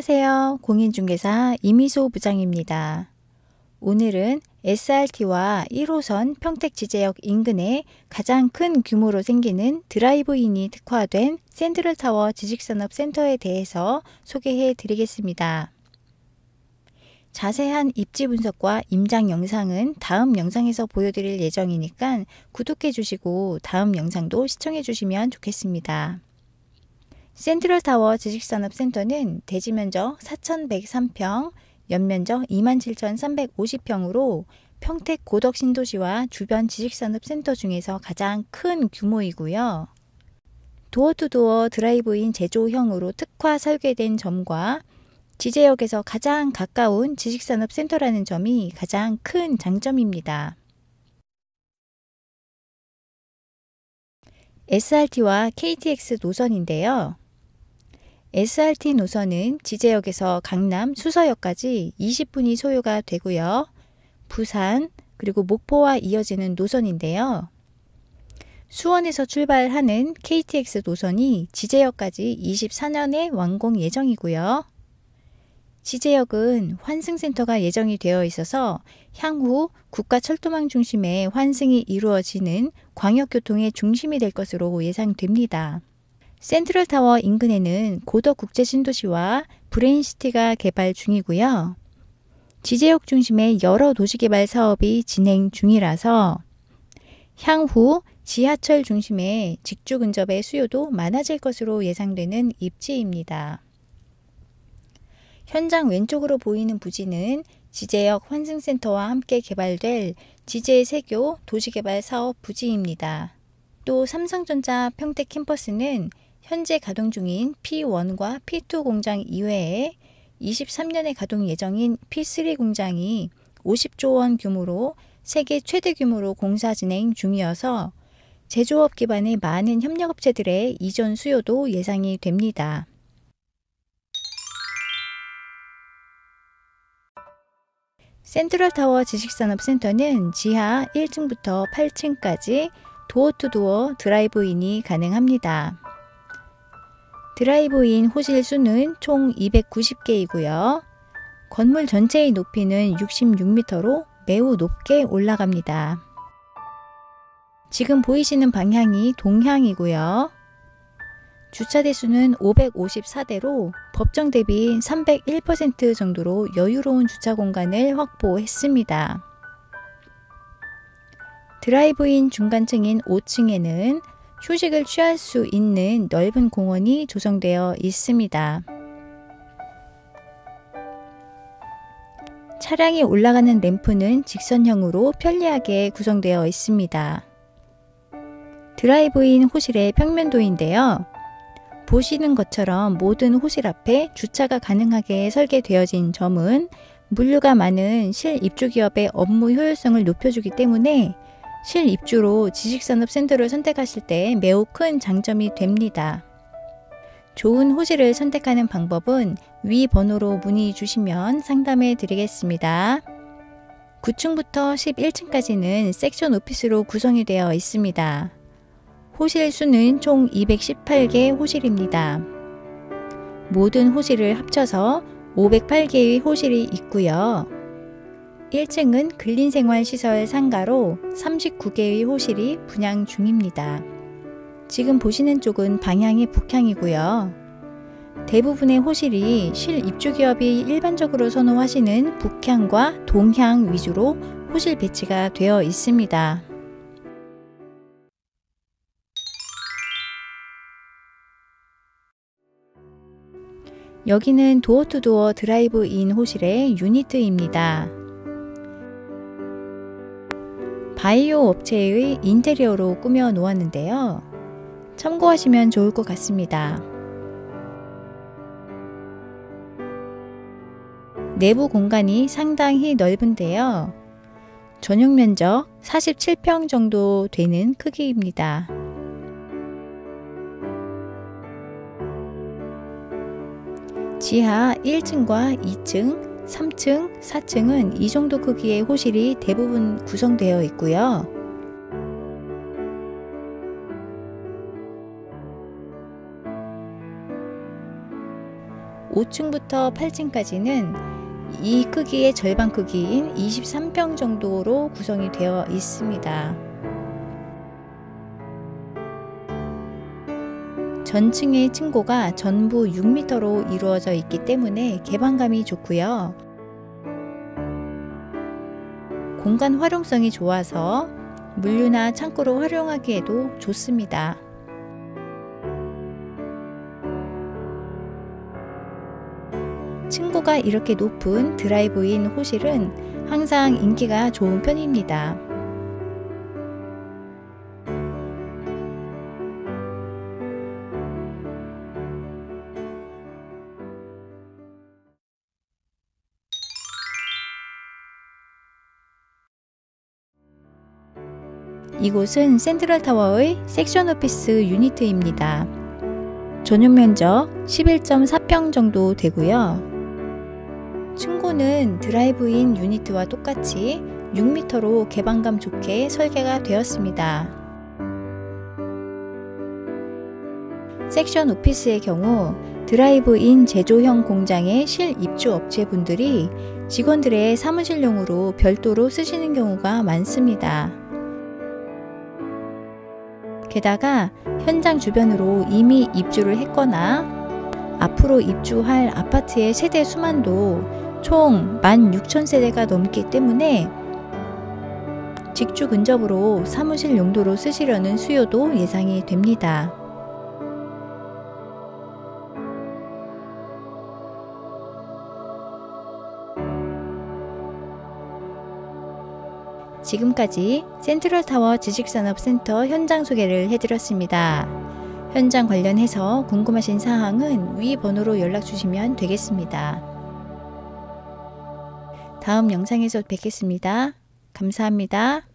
안녕하세요. 공인중개사 이미소 부장입니다. 오늘은 SRT와 1호선 평택지제역 인근에 가장 큰 규모로 생기는 드라이브인이 특화된 샌드럴타워 지식산업센터에 대해서 소개해 드리겠습니다. 자세한 입지 분석과 임장 영상은 다음 영상에서 보여드릴 예정이니까 구독해 주시고 다음 영상도 시청해 주시면 좋겠습니다. 센트럴타워 지식산업센터는 대지면적 4,103평, 연면적 27,350평으로 평택 고덕 신도시와 주변 지식산업센터 중에서 가장 큰 규모이고요. 도어투도어 드라이브인 제조형으로 특화 설계된 점과 지제역에서 가장 가까운 지식산업센터라는 점이 가장 큰 장점입니다. SRT와 KTX 노선인데요. SRT 노선은 지제역에서 강남 수서역까지 20분이 소요가 되고요. 부산 그리고 목포와 이어지는 노선인데요. 수원에서 출발하는 KTX 노선이 지제역까지 24년에 완공 예정이고요. 지제역은 환승센터가 예정이 되어 있어서 향후 국가철도망 중심의 환승이 이루어지는 광역교통의 중심이 될 것으로 예상됩니다. 센트럴타워 인근에는 고덕 국제 신도시와 브레인시티가 개발 중이고요. 지제역 중심의 여러 도시개발 사업이 진행 중이라서 향후 지하철 중심의 직주 근접의 수요도 많아질 것으로 예상되는 입지입니다. 현장 왼쪽으로 보이는 부지는 지제역 환승센터와 함께 개발될 지제 세교 도시개발 사업 부지입니다. 또 삼성전자 평택 캠퍼스는 현재 가동 중인 P1과 P2 공장 이외에 23년에 가동 예정인 P3 공장이 50조 원 규모로 세계 최대 규모로 공사 진행 중이어서 제조업 기반의 많은 협력업체들의 이전 수요도 예상이 됩니다. 센트럴타워 지식산업센터는 지하 1층부터 8층까지 도어투도어 드라이브인이 가능합니다. 드라이브인 호실 수는 총 290개이고요. 건물 전체의 높이는 66m로 매우 높게 올라갑니다. 지금 보이시는 방향이 동향이고요. 주차 대수는 554대로 법정 대비 301% 정도로 여유로운 주차 공간을 확보했습니다. 드라이브인 중간층인 5층에는 휴식을 취할 수 있는 넓은 공원이 조성되어 있습니다. 차량이 올라가는 램프는 직선형으로 편리하게 구성되어 있습니다. 드라이브인 호실의 평면도인데요. 보시는 것처럼 모든 호실 앞에 주차가 가능하게 설계되어진 점은 물류가 많은 실입주기업의 업무 효율성을 높여주기 때문에 실입주로 지식산업센터를 선택하실 때 매우 큰 장점이 됩니다. 좋은 호실을 선택하는 방법은 위 번호로 문의 주시면 상담해 드리겠습니다. 9층부터 11층까지는 섹션 오피스로 구성이 되어 있습니다. 호실 수는 총 218개 호실입니다. 모든 호실을 합쳐서 508개의 호실이 있고요. 1층은 근린생활시설 상가로 39개의 호실이 분양 중입니다. 지금 보시는 쪽은 방향이 북향이고요. 대부분의 호실이 실입주기업이 일반적으로 선호하시는 북향과 동향 위주로 호실 배치가 되어 있습니다. 여기는 도어투도어 드라이브인 호실의 유니트입니다. 바이오 업체의 인테리어로 꾸며 놓았는데요. 참고하시면 좋을 것 같습니다. 내부 공간이 상당히 넓은데요. 전용 면적 47평 정도 되는 크기입니다. 지하 1층과 2층, 3층, 4층은 이 정도 크기의 호실이 대부분 구성되어 있고요. 5층부터 8층까지는 이 크기의 절반 크기인 23평 정도로 구성이 되어 있습니다. 전층의 층고가 전부 6m로 이루어져 있기 때문에 개방감이 좋고요. 공간 활용성이 좋아서 물류나 창고로 활용하기에도 좋습니다. 층고가 이렇게 높은 드라이브인 호실은 항상 인기가 좋은 편입니다. 이곳은 센트럴 타워의 섹션 오피스 유니트입니다. 전용 면적 11.4평 정도 되고요. 층고는 드라이브인 유니트와 똑같이 6m로 개방감 좋게 설계가 되었습니다. 섹션 오피스의 경우 드라이브인 제조형 공장의 실입주 업체분들이 직원들의 사무실용으로 별도로 쓰시는 경우가 많습니다. 게다가 현장 주변으로 이미 입주를 했거나 앞으로 입주할 아파트의 세대 수만도 총 16,000세대가 넘기 때문에 직주 근접으로 사무실 용도로 쓰시려는 수요도 예상이 됩니다. 지금까지 센트럴타워 지식산업센터 현장 소개를 해드렸습니다. 현장 관련해서 궁금하신 사항은 위 번호로 연락 주시면 되겠습니다. 다음 영상에서 뵙겠습니다. 감사합니다.